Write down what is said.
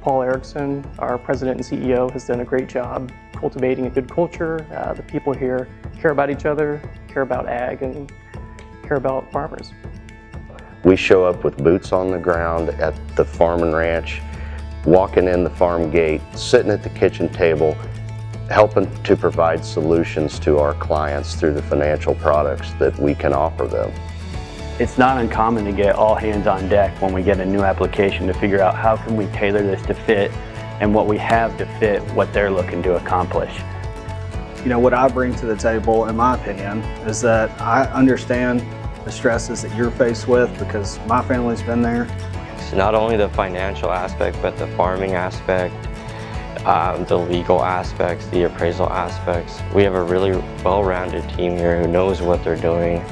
Paul Erickson, our president and CEO, has done a great job cultivating a good culture. Uh, the people here care about each other, care about ag, and care about farmers. We show up with boots on the ground at the farm and ranch, walking in the farm gate, sitting at the kitchen table, helping to provide solutions to our clients through the financial products that we can offer them. It's not uncommon to get all hands on deck when we get a new application to figure out how can we tailor this to fit and what we have to fit what they're looking to accomplish. You know, what I bring to the table, in my opinion, is that I understand the stresses that you're faced with because my family's been there. It's not only the financial aspect, but the farming aspect, um, the legal aspects, the appraisal aspects. We have a really well-rounded team here who knows what they're doing